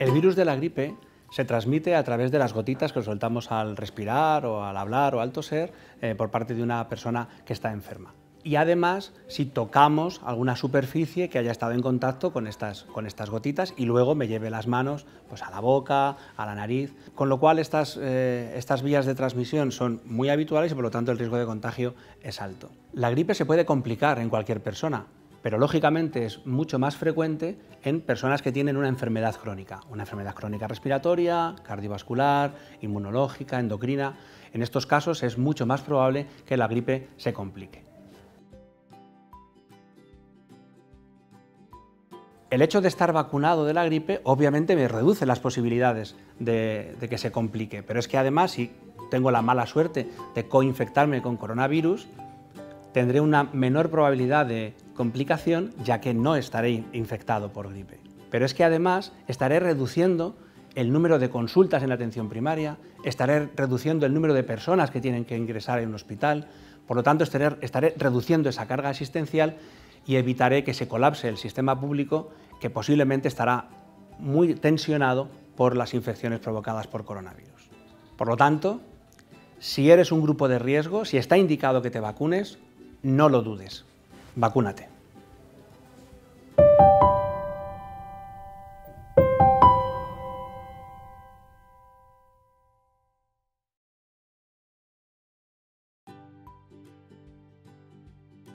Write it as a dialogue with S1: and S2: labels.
S1: El virus de la gripe se transmite a través de las gotitas que soltamos al respirar o al hablar o al toser eh, por parte de una persona que está enferma. Y además, si tocamos alguna superficie que haya estado en contacto con estas, gotitas y luego me lleve las manos pues, a la boca, a la nariz, con lo cual estas, eh, estas vías de transmisión son muy habituales y por lo tanto el riesgo de contagio es alto. La gripe se puede complicar en cualquier persona, pero lógicamente es mucho más frecuente en personas que tienen una enfermedad crónica, una enfermedad crónica respiratoria, cardiovascular, inmunológica, endocrina. En estos casos es mucho más probable que la gripe se complique. El hecho de estar vacunado de la gripe obviamente me reduce las posibilidades de, que se complique, pero es que además si tengo la mala suerte de coinfectarme con coronavirus, tendré una menor probabilidad de complicación ya que no estaré infectado por gripe. Pero es que además estaré reduciendo el número de consultas en la atención primaria, estaré reduciendo el número de personas que tienen que ingresar en un hospital, por lo tanto estaré, estaré reduciendo esa carga asistencial y evitaré que se colapse el sistema público que posiblemente estará muy tensionado por las infecciones provocadas por coronavirus. Por lo tanto, si eres un grupo de riesgo, si está indicado que te vacunes, no lo dudes, vacúnate.